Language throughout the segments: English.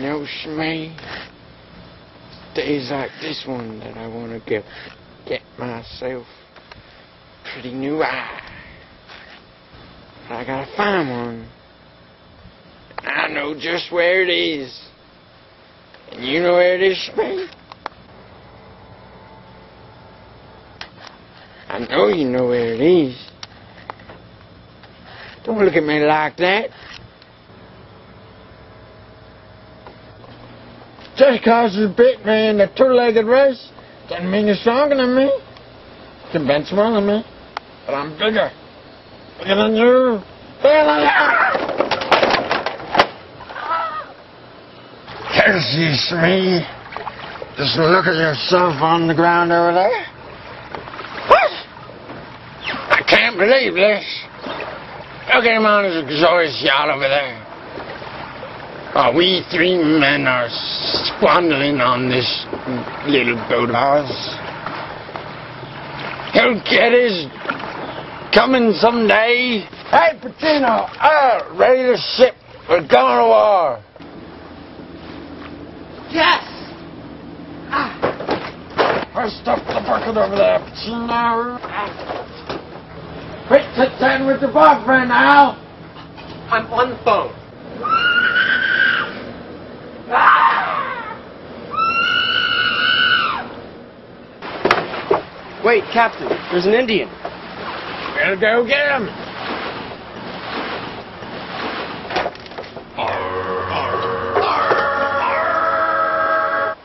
No, Schmee. Days like this one that I want to get, get myself pretty new eye. But I gotta find one. I know just where it is. And you know where it is, Schmee? I know you know where it is. Don't look at me like that. Just cause you beat me in the two-legged race doesn't mean you're stronger than me. You can bench more than me, but I'm bigger. Bigger than you. Bigger than you. There's you, Smee. Just look at yourself on the ground over there. What? I can't believe this. Look at him on his exhaust yacht over there. Oh, we three men are squandering on this little boat of ours. He'll get his coming someday. Hey, Patino, uh, ready to ship. We're going to war. Yes! First up the bucket over there, Pacino. Quit chit-chatting with your boyfriend now. I'm on the phone. Wait, Captain, there's an Indian. Better go get him.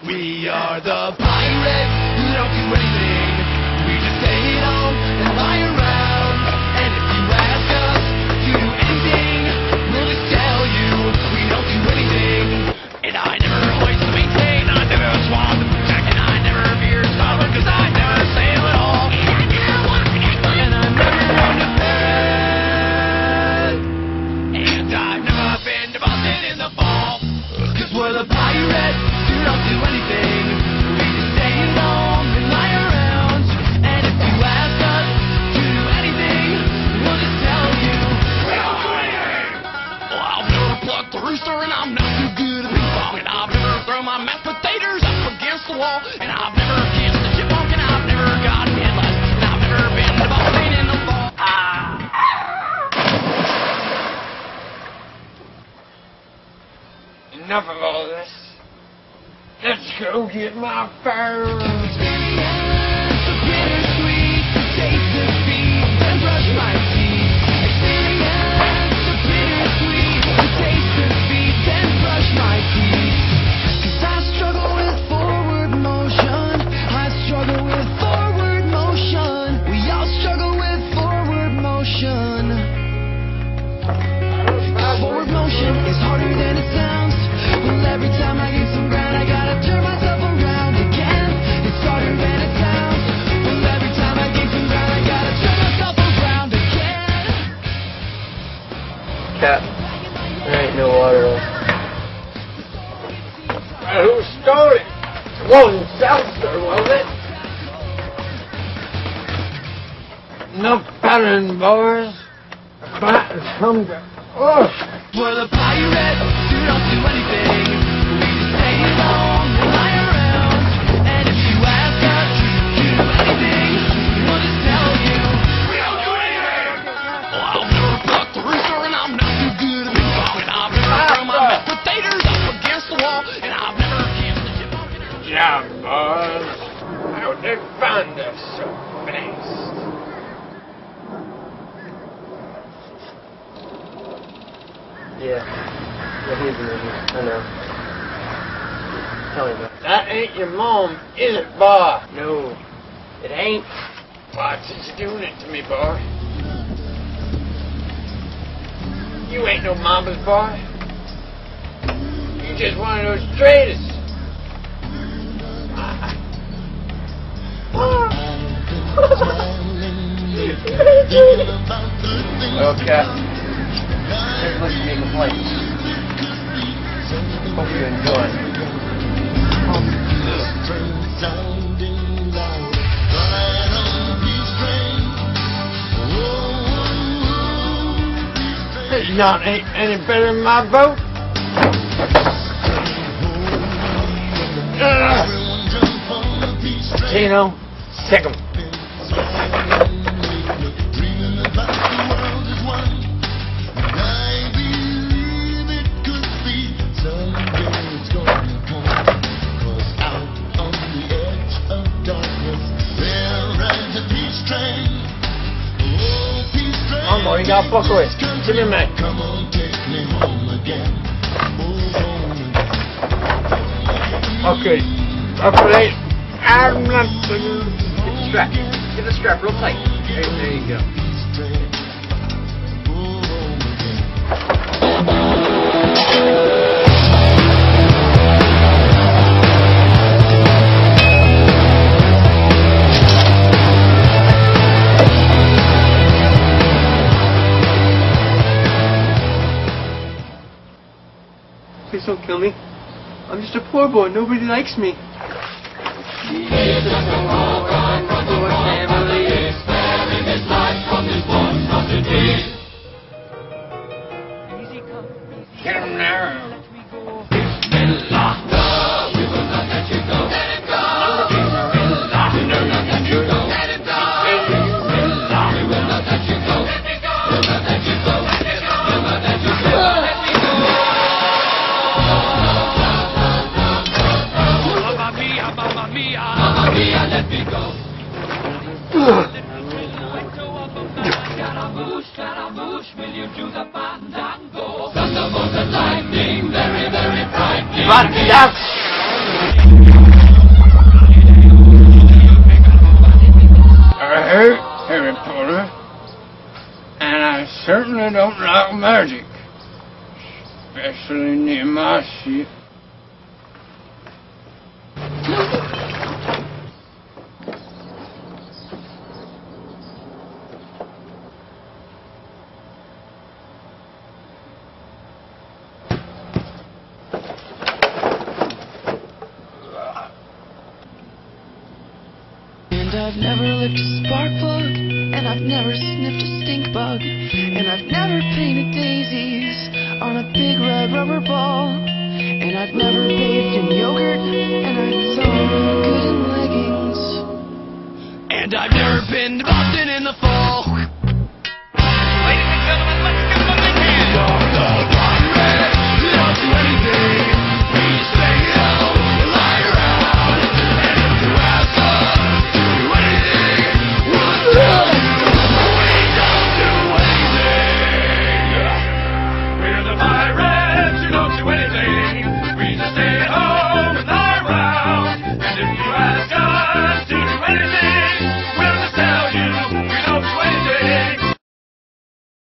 We are the pirates don't do anything. Enough of all this. Let's go get my phone. Forward Cap, there ain't no water left. Well, who stole it? It wasn't Shellster, was it? No pattern, boys. Back and come oh. to us. We're the pirates who don't do anything. They find us so fast? Yeah. Yeah, an Indian. I know. Tell about it. That ain't your mom, is it, boy? No, it ain't. Why is you doing it to me, boy? You ain't no mama's boy. You just one of those traitors. okay. Here's let you make a plate. Hope you enjoy. There's not any better in my boat. Tino, sick him. On, you gotta buckle it. Give me minute. Come on, take me home again. Okay. Okay. I'm not. Get the strap. Get the strap real tight. There, there you go. Peace train. A poor boy. Nobody likes me. Scaramouche, will you do the fandango? Thunderbolt and lightning, very, very frightening. I hate Harry Potter, and I certainly don't like magic, especially near my ship. And I've never licked a spark plug, and I've never sniffed a stink bug, and I've never painted daisies on a big red rubber ball, and I've never bathed in yogurt, and I thought good in leggings. And I've never been to Boston